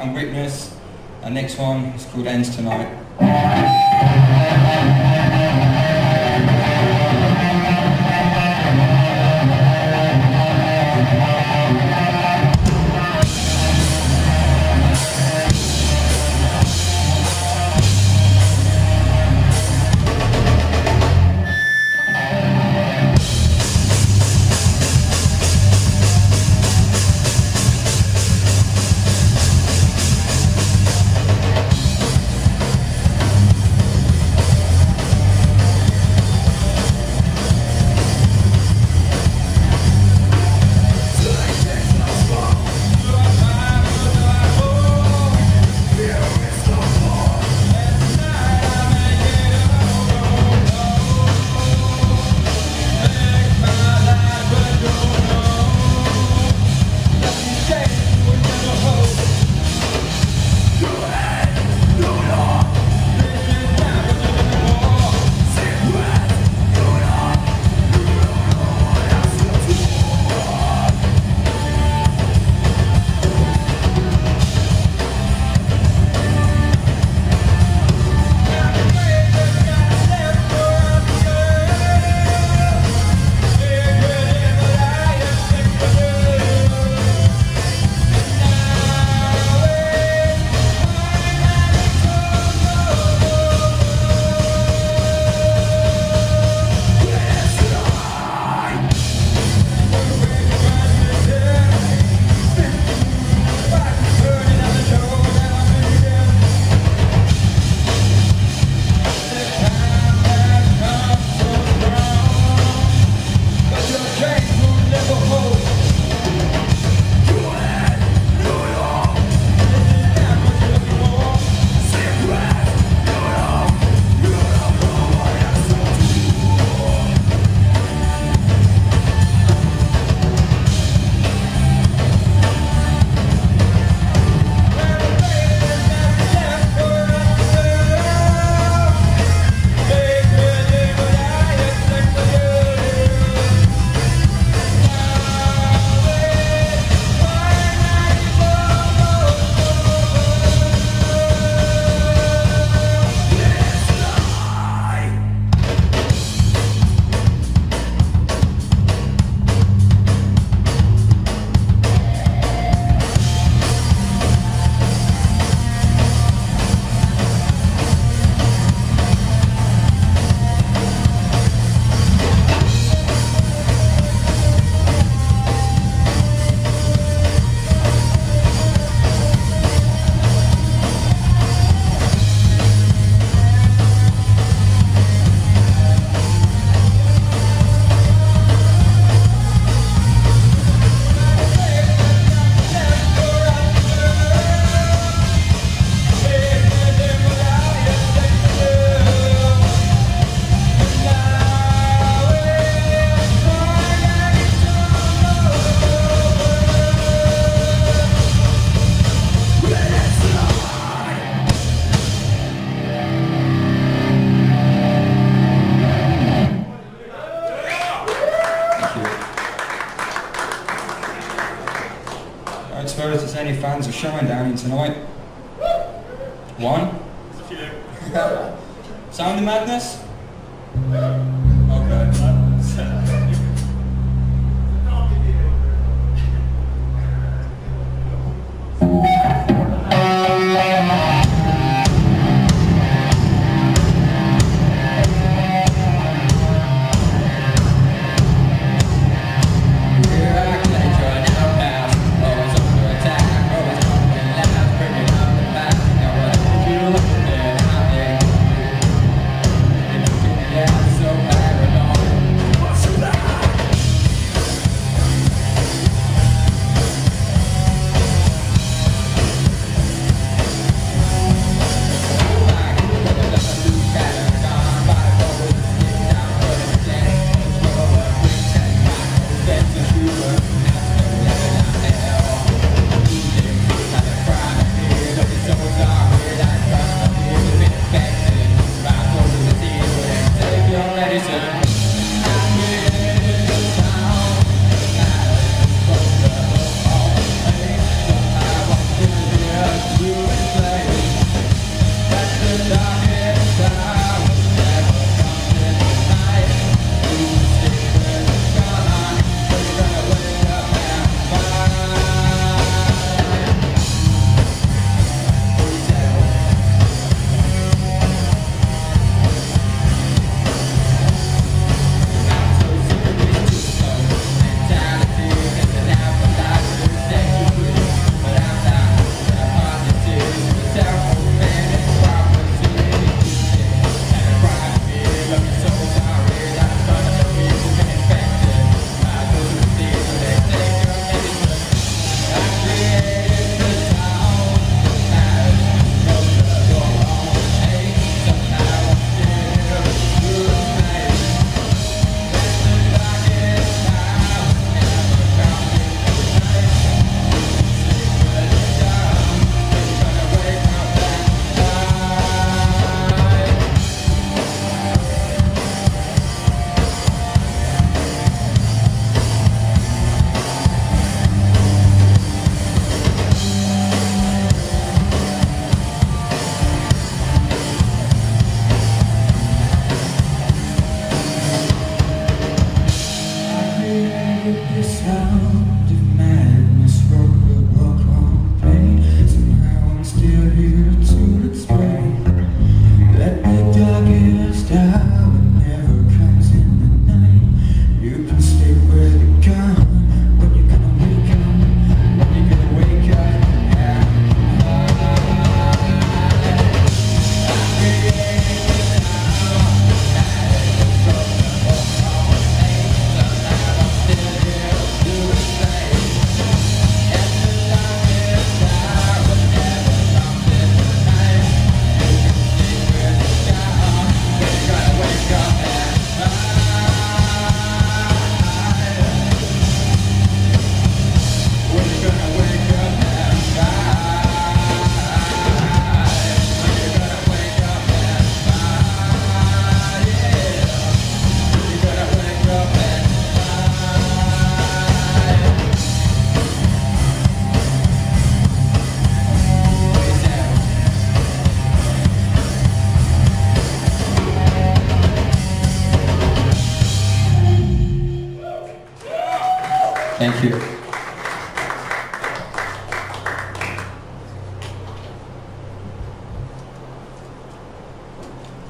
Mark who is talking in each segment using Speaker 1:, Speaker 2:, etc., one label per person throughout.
Speaker 1: and Witness. The next one is called Ends Tonight.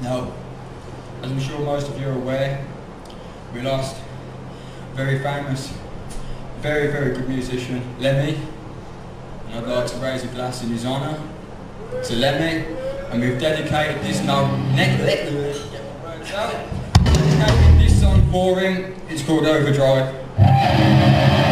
Speaker 1: Now, as I'm sure most of you are aware, we lost very famous, very, very good musician, Lemmy. And I'd like to raise a glass in his honour to Lemmy. And we've dedicated this now, dedicated this song for him. It's called Overdrive.